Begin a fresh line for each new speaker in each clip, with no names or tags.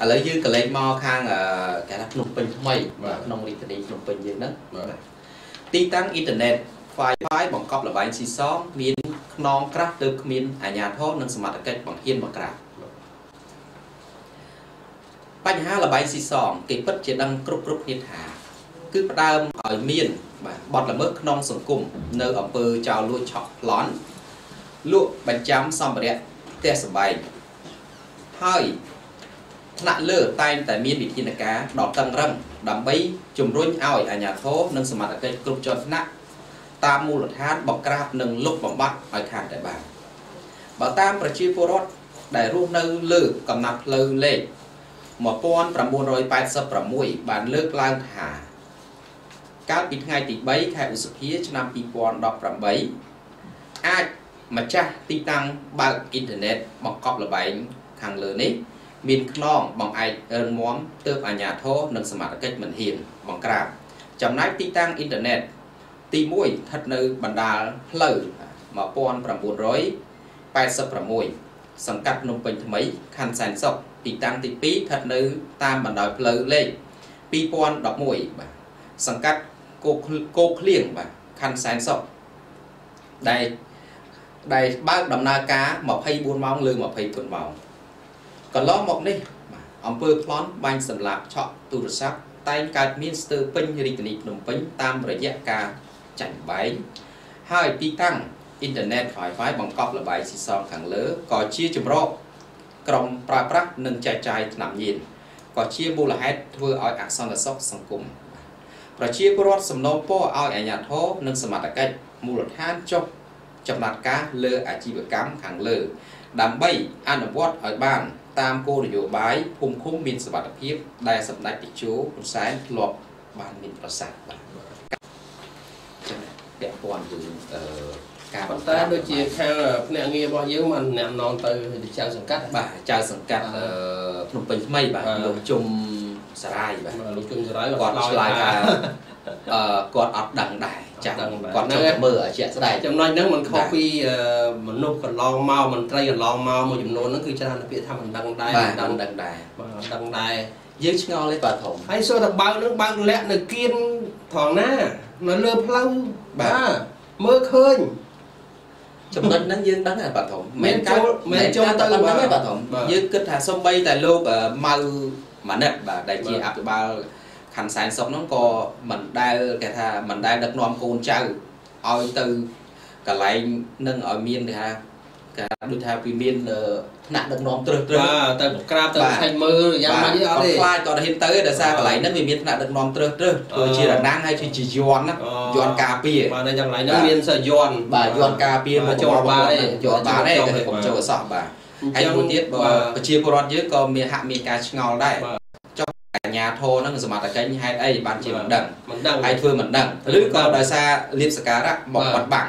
ឥឡូវយើងកលេចមកខាងគេថាភ្នំពេញថ្មីក្នុងរាជធានីភ្នំពេញយើងហ្នឹងទីតាំងអ៊ីនធឺណិត Wi-Fi បង្កប់លបែងស៊ីសងមានខ្នងក្រាស់ទៅគ្មានអាជ្ញាធរនិងសមត្ថកិច្ចបង្ហ៊ានបង្ក្រាបបញ្ហាលបែងស៊ីសងគេពិតជាដឹងគ្រប់គ្រប់គ្នាថាគឺផ្ដើមឲ្យមានបាទបទល្មើសក្នុងសង្គមនៅអំពើចោលលួចឆក់ប្លន់លក់បញ្ចាំសម្ភារៈផ្ទះសម្បែងហើយ ថ្នាក់លើតែងតែមានវិធានការដ៏តឹងរឹងដើម្បីជំរុញឲ្យអាជ្ញាធរនិងសមត្ថកិច្ចគ្រប់ជាន់ថ្នាក់តាមមូលដ្ឋានបង្ក្រាបនិងលុបបំបាត់ឲ្យខាតតែបានបើតាមប្រជាពលរដ្ឋដែលរស់នៅលើកំណាត់ផ្លូវលេខ1986បានលើកឡើងថាកាលពីថ្ងៃទី3ខែឧសភាឆ្នាំ2018អាចម្ចាស់ទីតាំងបើកអ៊ីនធឺណិតបង្កប់លបែងខាងលើនេះ មានខ្នងបង្អែករឹងមាំទើបអាជ្ញាធរនិងសមត្ថកិច្ចមិនហ៊ានបង្ក្រាបចំណែកទីតាំងអ៊ីនធឺណិតទី1ស្ថិតនៅបណ្ដាលផ្លូវ1986សង្កាត់ភ្នំពេញថ្មីខណ្ឌសែនសុខទីតាំងទី2ស្ថិតនៅតាមបណ្ដោយផ្លូវលេខ2011បាទសង្កាត់គោគោឃ្លៀងបាទខណ្ឌសែនសុខដែលដែលបើកដំណើរការ24ម៉ោងលើ24ម៉ោង កន្លងមកនេះអង្គើប្លន់បាញ់សម្លាប់ឆក់ទូរស័ព្ទតែងកើតមានស្ទើរពេញរាជធានីភ្នំពេញតាមរយៈការចាញ់បែងហើយទីតាំងអ៊ីនធឺណិត Wi-Fi បង្កប់លបាយស៊ីសងខាងលើក៏ជាចម្រោកក្រុមប្រើប្រាស់និងចែកចាយថ្នាំញៀនក៏ជាមូលហេតុធ្វើឲ្យអសន្តិសុខសង្គមប្រជាពលរដ្ឋសំណូមពរឲ្យអាជ្ញាធរនិងសមត្ថកិច្ចមូលដ្ឋានចុះ ចំណាត់ការលើអាជីវកម្មខាងលើ ដើម្បីអនុវត្តឲ្យបាន តាមគោលនយោបាយភូមិឃុំមានសុវត្ថិភាព ដែលសម្ដេចតេជោហ៊ុនសែនធ្លាប់បានមានប្រសាសន៍បាទចឹងពាក់ព័ន្ធគឺអឺ
ការប៉ុន្តែដូចជាខាងភ្នាក់ងាររបស់យើងមិនណែនាំទៅចៅសង្កាត់
បាទចៅសង្កាត់ភ្នំពេញថ្មីបាទលោកជុំសារាយ
បាទលោកជុំសារាយ
គាត់ឆ្លើយថាអឺគាត់អត់ដឹងដែរ ចាស់គាត់ចង់មើលជាក់ស្ដែង
ចំណុចហ្នឹងมันខុសពីមនុស្សកន្លងមកមន្ត្រីកន្លងមកមួយចំនួនហ្នឹងគឺច្រើនពាក្យថាមិនដឹងដែរ
មិនដឹងដឹងដែរ
បាទដឹងដែរ
យើងឆ្ងល់ទេបាទធំ
ហើយសូតែបើកនឹងបើកលាក់នៅគៀនត្រង់ណានៅលើផ្លូវបាទមើលឃើញ
ចំណុចហ្នឹងយើងដឹងហើយបាទធំ
មិនចូលមិនចូលទៅ
ហ្នឹងទេបាទធំយើងគិតថាសំបីតែលោកម៉ៅម៉ានិតបាទដែលជាអភិបាល ខណ្ឌសែនសុខហ្នឹងក៏មិនដែលគេថាមិនដែលដឹកនាំកូនចៅឲ្យទៅកន្លែងនឹងឲ្យមានគេថាគេដូចថាពីមានថ្នាក់ដឹកនាំត្រឹសត្រឹស
បាទទៅក្រាបទៅឆែកមើលយ៉ាងម៉េច
អត់ទេខ្លាចក៏ហ៊ានទៅដោយសារកន្លែងហ្នឹងវាមានថ្នាក់ដឹកនាំត្រឹសត្រឹសធ្វើជារណាំងហើយជាយន់ណាយន់ការពារ
បាទនៅយ៉ាងកន្លែងហ្នឹងមានសយន់
បាទយន់ការពារមកចូលបានទេចូលបានទេកុំចូលអសោះបាទហើយមួយទៀតប្រជាពលរដ្ឋយើងក៏មានហាក់មានការឆ្ងល់ដែរ អាញាធរហ្នឹងសមត្ថកិច្ចហេតុអីបានជាមិនដឹង
មិនដឹង
ហើយធ្វើមិនដឹងឬក៏ដោយសារលៀបសការៈមកបាត់បាំង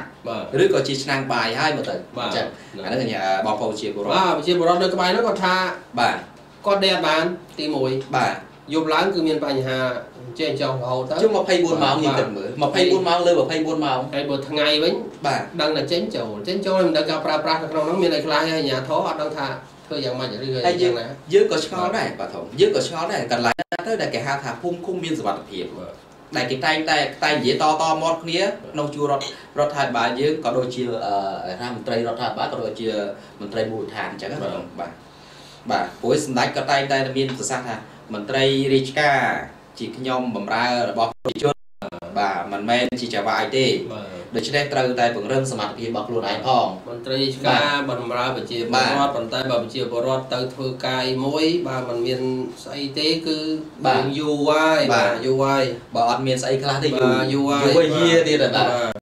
ឬក៏ជាឆ្នាំងបាយហើយមើលទៅអញ្ចឹងអាហ្នឹងបងប្អូនជាពលរដ្ឋ
បាទជាពលរដ្ឋនៅក្បែរនោះគាត់ថា
បាទ
គាត់ដេកបានទី1
បាទ
យប់ឡើងគឺមានបញ្ហាចេះចង់រហូតទៅ
ជុំ24ម៉ោងយើងគិតមើល24ម៉ោងលើ24ម៉ោង
ហើយបើថ្ងៃវិញ
បាទ
ដឹងតែចេញចូលចេញចូលមិនដឹងការប្រើប្រាស់នៅក្នុងនោះមានអីខ្លះហើយអាជ្ញាធរអត់ដឹងថា ធ្វើយ៉ាងម៉េចឬ
យ៉ាងណាយើងក៏ឆ្ងល់ដែរបាទធំយើងក៏ឆ្ងល់ដែរកន្លែងទៅដែលគេហៅថាភូមិឃុំមានសុវត្ថិភាពដែលគេតែងតែតែនិយាយតតមាត់គ្នាក្នុងជួររដ្ឋរដ្ឋាភិបាលយើងក៏ដូចជារដ្ឋមន្ត្រីរដ្ឋាភិបាលក៏ដូចជាមន្ត្រីមូលដ្ឋានអញ្ចឹងបាទបាទបាទព្រោះសម្ដេចក៏តែងតែមានប្រសាសន៍ថាមន្ត្រីរាជការជាខ្ញុំបម្រើរបស់ប្រជាជន បាទមិនមែនជាចៅវាយទេដូច្នេះត្រូវតែពង្រឹងសមត្ថភាពរបស់ខ្លួនឯងផង
មន្ត្រីការបម្រើប្រជាពលរដ្ឋប៉ុន្តែបើប្រជាពលរដ្ឋទៅធ្វើកាយមួយបើមិនមានស្អីទេគឺ
បាទ
យូរហើយ
បាទ
យូរហើយ
បើអត់មានស្អីខ្លះទេ
យូរយូរហើយ
យូរយាទៀតបាទ